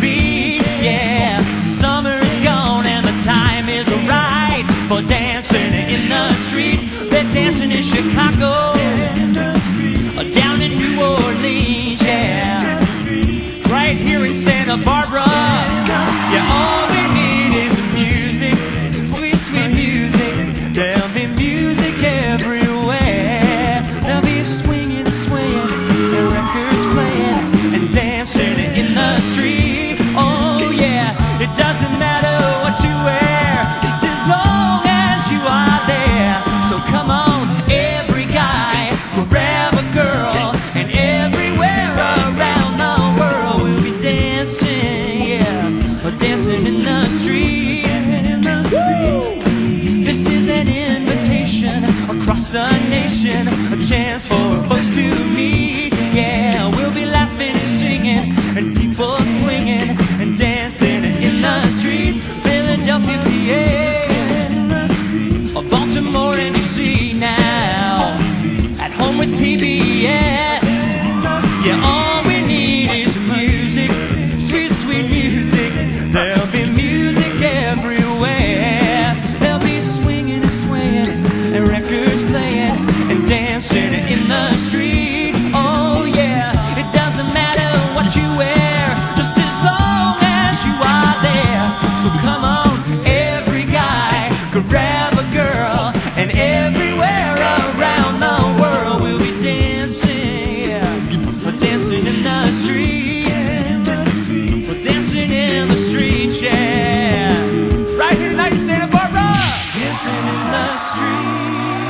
be. Yeah, summer's gone and the time is right for dancing in the streets. They're dancing in Chicago, down in New Orleans, yeah, right here in Santa Barbara. A nation, a chance for folks to meet. Yeah, we'll be laughing and singing, and people swinging and dancing in the street. Philadelphia, PA, or Baltimore, and now. At home with PBS. Yeah, all we need is music, sweet, sweet music. There'll be music everywhere. There'll be swinging and swaying, and the street.